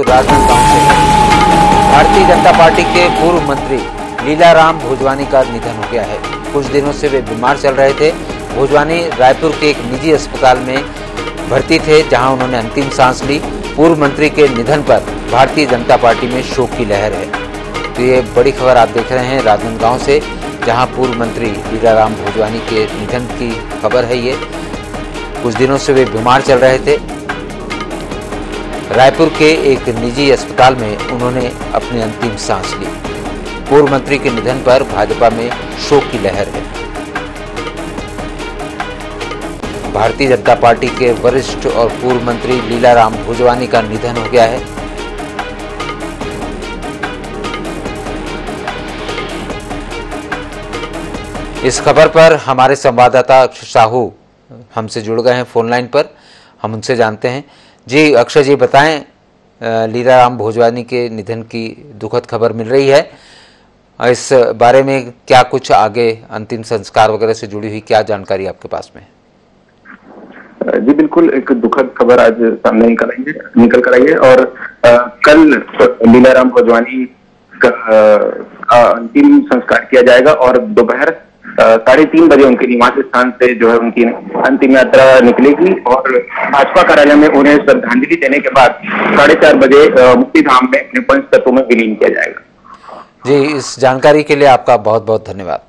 राजनांदगांव से भारतीय जनता पार्टी के पूर्व मंत्री लीलाराम भोजवानी का निधन हो गया है। कुछ दिनों से वे बीमार चल रहे थे। भोजवानी रायपुर के एक निजी अस्पताल में भर्ती थे, जहाँ उन्होंने अंतिम सांस ली। पूर्व मंत्री के निधन पर भारतीय जनता पार्टी में शोक की लहर है। तो ये बड़ी खबर आप देख रहे हैं राजनांदगांव से, जहाँ पूर्व मंत्री लीलाराम भोजवानी के निधन की खबर है ये। कुछ दिनों से वे बीमार चल रहे थे। रायपुर के एक निजी अस्पताल में उन्होंने अपनी अंतिम सांस ली। पूर्व मंत्री के निधन पर भाजपा में शोक की लहर है। भारतीय जनता पार्टी के वरिष्ठ और पूर्व मंत्री लीलाराम भुजवानी का निधन हो गया है। इस खबर पर हमारे संवाददाता अक्षय साहू हमसे जुड़ गए हैं फ़ोन लाइन पर। हम उनसे जानते हैं जी अक्षय जी बताएँ लीलाराम भोजवानी के निधन की दुखद खबर मिल रही है। इस बारे में क्या कुछ आगे अंतिम संस्कार वगैरह से जुड़ी हुई क्या जानकारी आपके पास में? जी बिल्कुल एक दुखद खबर आज सामने निकल है निकल कर आई है। और अ, कल लीलाराम भोजवानी का अंतिम संस्कार किया जाएगा और दोपहर साढ़े तीन बजे उनके निवास स्थान से जो है उनकी अंतिम यात्रा निकलेगी और भाजपा कार्यालय में उन्हें श्रद्धांजलि देने के बाद साढ़े चार बजे मुक्ति मुक्तिधाम में अपने पंच तत्वों में विलीन किया जाएगा। जी, इस जानकारी के लिए आपका बहुत बहुत धन्यवाद।